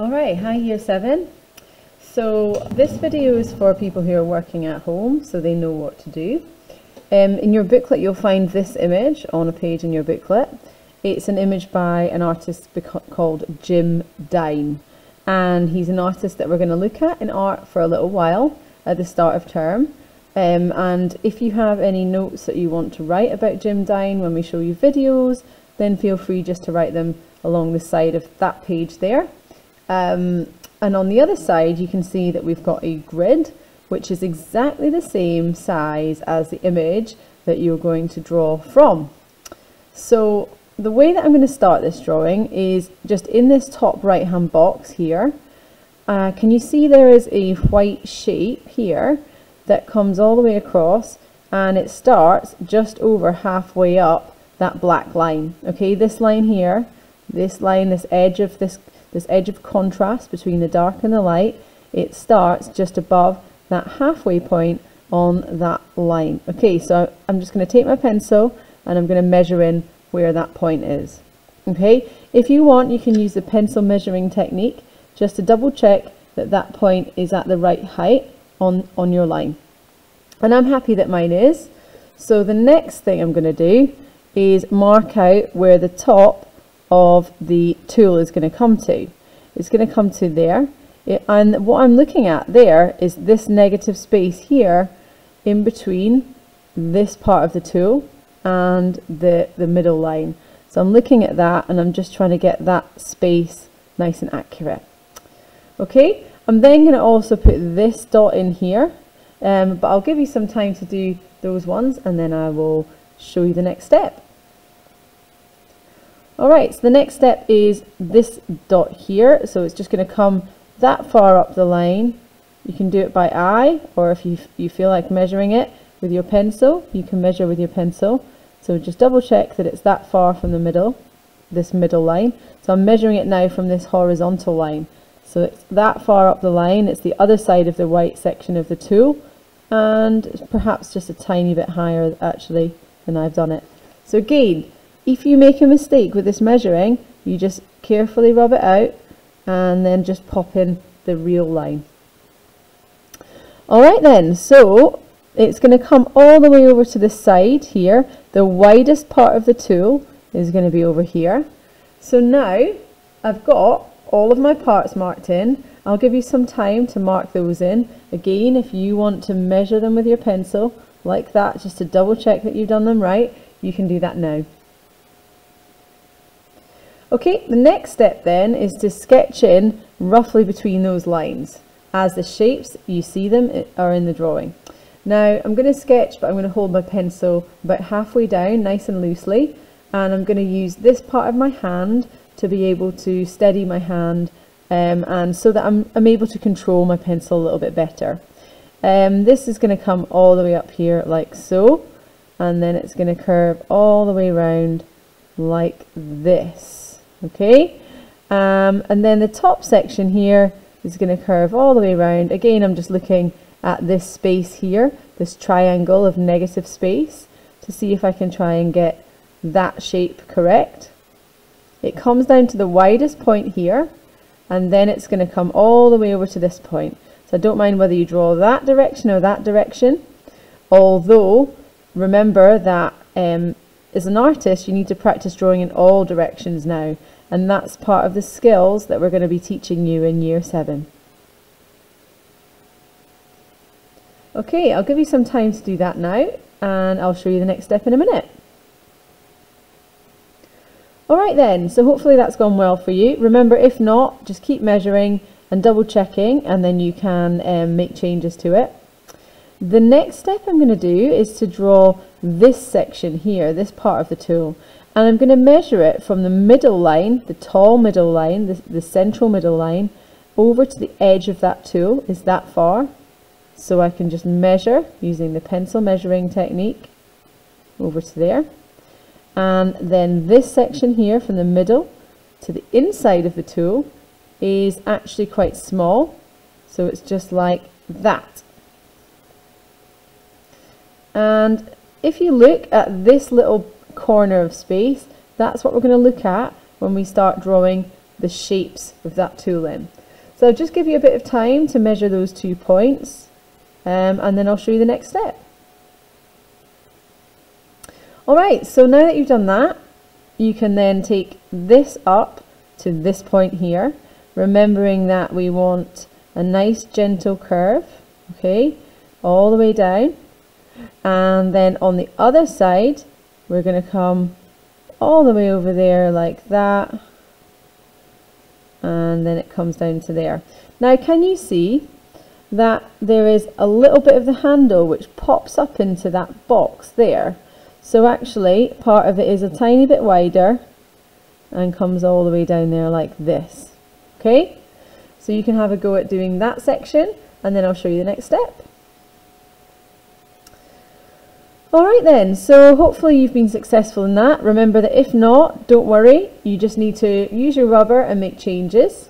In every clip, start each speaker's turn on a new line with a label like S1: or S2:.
S1: Alright, hi year 7. So this video is for people who are working at home so they know what to do. Um, in your booklet you'll find this image on a page in your booklet. It's an image by an artist called Jim Dine and he's an artist that we're going to look at in art for a little while at the start of term. Um, and if you have any notes that you want to write about Jim Dine when we show you videos then feel free just to write them along the side of that page there. Um, and on the other side, you can see that we've got a grid, which is exactly the same size as the image that you're going to draw from. So the way that I'm going to start this drawing is just in this top right hand box here. Uh, can you see there is a white shape here that comes all the way across and it starts just over halfway up that black line. Okay, this line here, this line, this edge of this this edge of contrast between the dark and the light, it starts just above that halfway point on that line. Okay, so I'm just going to take my pencil and I'm going to measure in where that point is. Okay, if you want, you can use the pencil measuring technique just to double check that that point is at the right height on, on your line. And I'm happy that mine is. So the next thing I'm going to do is mark out where the top of the tool is going to come to. It's going to come to there. It, and what I'm looking at there is this negative space here in between this part of the tool and the, the middle line. So I'm looking at that and I'm just trying to get that space nice and accurate. Okay, I'm then going to also put this dot in here, um, but I'll give you some time to do those ones and then I will show you the next step. Alright, so the next step is this dot here. So it's just going to come that far up the line. You can do it by eye, or if you, you feel like measuring it with your pencil, you can measure with your pencil. So just double check that it's that far from the middle, this middle line. So I'm measuring it now from this horizontal line. So it's that far up the line, it's the other side of the white section of the tool, and perhaps just a tiny bit higher actually than I've done it. So again, if you make a mistake with this measuring, you just carefully rub it out and then just pop in the real line. Alright then, so it's going to come all the way over to the side here. The widest part of the tool is going to be over here. So now I've got all of my parts marked in. I'll give you some time to mark those in. Again, if you want to measure them with your pencil like that, just to double check that you've done them right, you can do that now. Okay, the next step then is to sketch in roughly between those lines as the shapes, you see them, are in the drawing. Now I'm going to sketch but I'm going to hold my pencil about halfway down nice and loosely and I'm going to use this part of my hand to be able to steady my hand um, and so that I'm, I'm able to control my pencil a little bit better. Um, this is going to come all the way up here like so and then it's going to curve all the way around like this okay? Um, and then the top section here is going to curve all the way around. Again I'm just looking at this space here this triangle of negative space to see if I can try and get that shape correct. It comes down to the widest point here and then it's going to come all the way over to this point. So I don't mind whether you draw that direction or that direction. Although remember that um, as an artist you need to practice drawing in all directions now and that's part of the skills that we're going to be teaching you in year 7. Okay, I'll give you some time to do that now and I'll show you the next step in a minute. Alright then, so hopefully that's gone well for you. Remember, if not, just keep measuring and double checking and then you can um, make changes to it. The next step I'm going to do is to draw this section here, this part of the tool and I'm going to measure it from the middle line, the tall middle line, the, the central middle line, over to the edge of that tool is that far. So I can just measure using the pencil measuring technique over to there. And then this section here from the middle to the inside of the tool is actually quite small. So it's just like that. And if you look at this little corner of space. That's what we're going to look at when we start drawing the shapes with that tool in. So I'll just give you a bit of time to measure those two points um, and then I'll show you the next step. Alright, so now that you've done that, you can then take this up to this point here, remembering that we want a nice gentle curve, okay, all the way down. And then on the other side, we're going to come all the way over there like that and then it comes down to there. Now can you see that there is a little bit of the handle which pops up into that box there. So actually part of it is a tiny bit wider and comes all the way down there like this. Okay, so you can have a go at doing that section and then I'll show you the next step. Alright then, so hopefully you've been successful in that. Remember that if not, don't worry, you just need to use your rubber and make changes.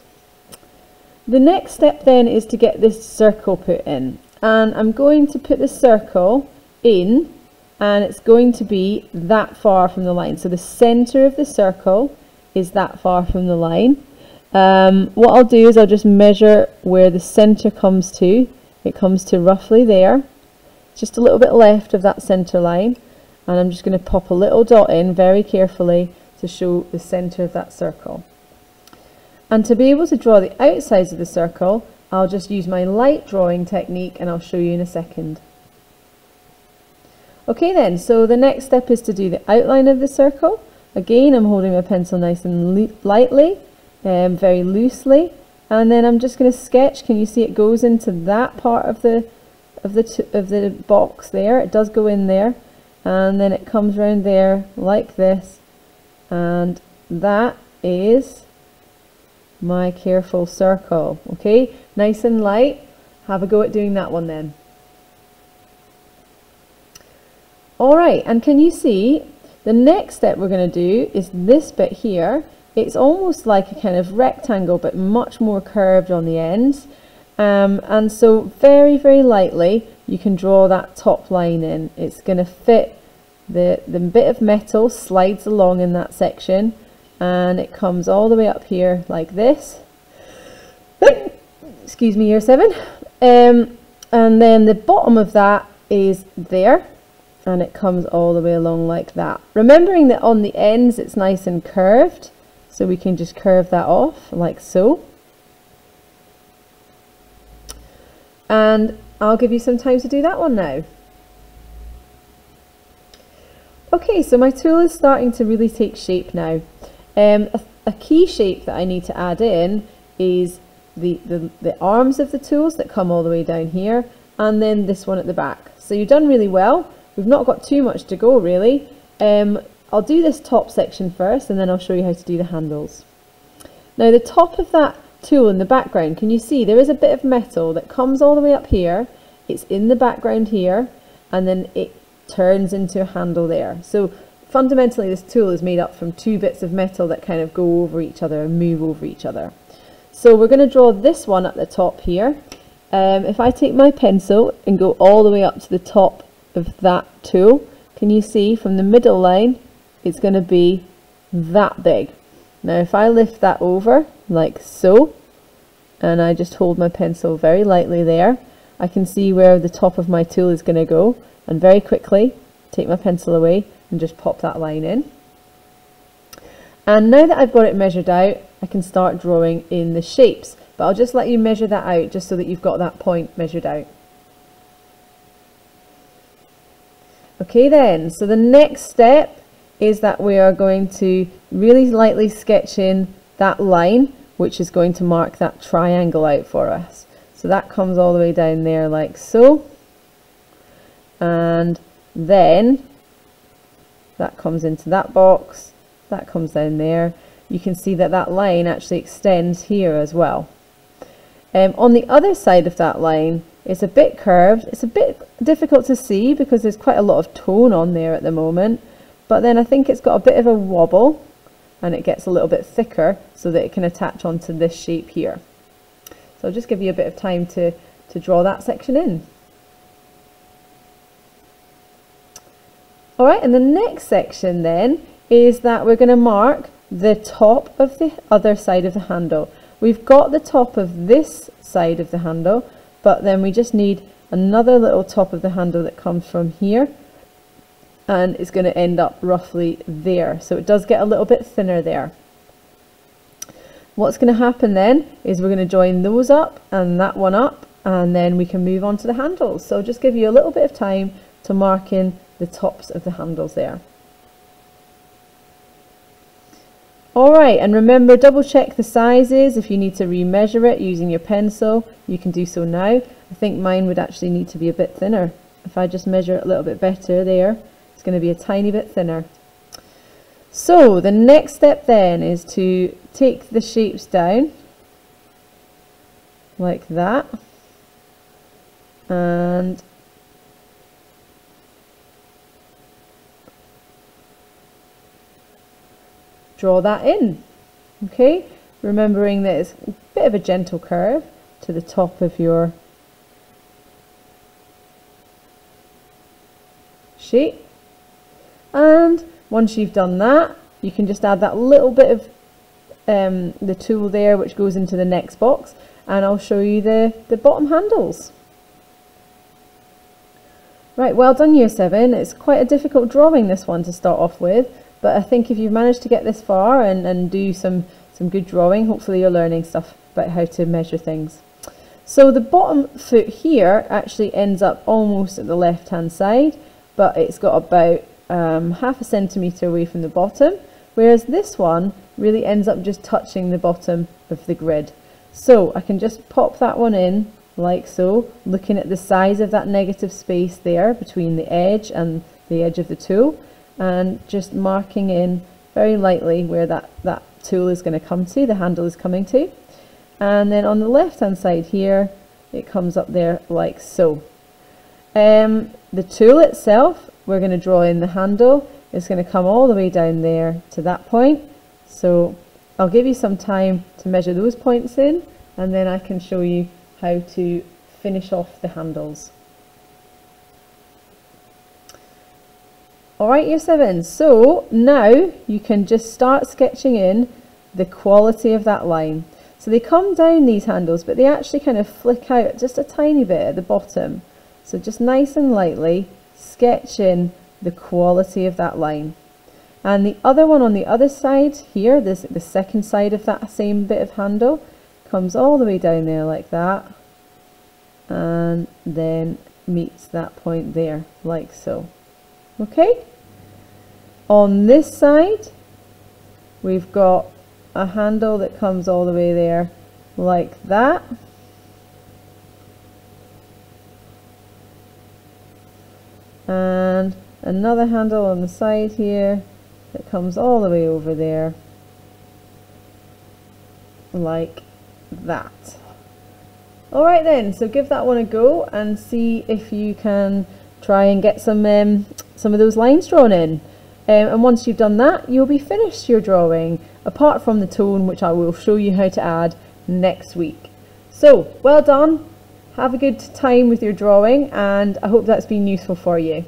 S1: The next step then is to get this circle put in. And I'm going to put the circle in and it's going to be that far from the line. So the centre of the circle is that far from the line. Um, what I'll do is I'll just measure where the centre comes to. It comes to roughly there just a little bit left of that centre line and I'm just going to pop a little dot in very carefully to show the centre of that circle. And to be able to draw the outsides of the circle, I'll just use my light drawing technique and I'll show you in a second. Okay then, so the next step is to do the outline of the circle. Again, I'm holding my pencil nice and lightly, um, very loosely, and then I'm just going to sketch. Can you see it goes into that part of the of the of the box there. It does go in there and then it comes around there like this. And that is my careful circle okay? Nice and light. Have a go at doing that one then. Alright and can you see the next step we're going to do is this bit here. It's almost like a kind of rectangle but much more curved on the ends um, and so very, very lightly, you can draw that top line in. It's going to fit the, the bit of metal slides along in that section and it comes all the way up here like this. Excuse me, year seven. Um, and then the bottom of that is there and it comes all the way along like that. Remembering that on the ends it's nice and curved, so we can just curve that off like so. And I'll give you some time to do that one now. Okay, so my tool is starting to really take shape now. Um, a, a, key shape that I need to add in is the, the, the arms of the tools that come all the way down here and then this one at the back. So you've done really well. We've not got too much to go really. Um, I'll do this top section first and then I'll show you how to do the handles. Now the top of that tool in the background, can you see there is a bit of metal that comes all the way up here, it's in the background here, and then it turns into a handle there. So fundamentally this tool is made up from two bits of metal that kind of go over each other and move over each other. So we're going to draw this one at the top here. Um, if I take my pencil and go all the way up to the top of that tool, can you see from the middle line it's going to be that big. Now if I lift that over like so and I just hold my pencil very lightly there. I can see where the top of my tool is going to go and very quickly take my pencil away and just pop that line in. And now that I've got it measured out I can start drawing in the shapes but I'll just let you measure that out just so that you've got that point measured out. Okay then so the next step is that we are going to really lightly sketch in that line which is going to mark that triangle out for us. So that comes all the way down there like so. And then that comes into that box, that comes down there. You can see that that line actually extends here as well. Um, on the other side of that line, it's a bit curved. It's a bit difficult to see because there's quite a lot of tone on there at the moment but then I think it's got a bit of a wobble and it gets a little bit thicker so that it can attach onto this shape here. So I'll just give you a bit of time to, to draw that section in. Alright, and the next section then is that we're going to mark the top of the other side of the handle. We've got the top of this side of the handle, but then we just need another little top of the handle that comes from here and it's going to end up roughly there. So it does get a little bit thinner there. What's going to happen then is we're going to join those up and that one up and then we can move on to the handles. So just give you a little bit of time to mark in the tops of the handles there. Alright, and remember double check the sizes. If you need to remeasure it using your pencil, you can do so now. I think mine would actually need to be a bit thinner. If I just measure it a little bit better there, it's going to be a tiny bit thinner. So the next step then is to take the shapes down like that and draw that in okay remembering that it's a bit of a gentle curve to the top of your shape once you've done that you can just add that little bit of um, the tool there which goes into the next box and I'll show you the, the bottom handles. Right, well done year 7. It's quite a difficult drawing this one to start off with but I think if you've managed to get this far and, and do some, some good drawing hopefully you're learning stuff about how to measure things. So the bottom foot here actually ends up almost at the left hand side but it's got about um, half a centimetre away from the bottom, whereas this one really ends up just touching the bottom of the grid. So I can just pop that one in like so, looking at the size of that negative space there between the edge and the edge of the tool, and just marking in very lightly where that, that tool is going to come to, the handle is coming to. And then on the left hand side here, it comes up there like so. Um, the tool itself we're going to draw in the handle. It's going to come all the way down there to that point. So I'll give you some time to measure those points in and then I can show you how to finish off the handles. Alright year 7, so now you can just start sketching in the quality of that line. So they come down these handles but they actually kind of flick out just a tiny bit at the bottom. So just nice and lightly sketch in the quality of that line. And the other one on the other side here, this the second side of that same bit of handle, comes all the way down there like that and then meets that point there like so. Okay? On this side we've got a handle that comes all the way there like that and another handle on the side here that comes all the way over there like that. Alright then, so give that one a go and see if you can try and get some um, some of those lines drawn in. Um, and once you've done that, you'll be finished your drawing, apart from the tone, which I will show you how to add next week. So, well done, have a good time with your drawing and I hope that's been useful for you.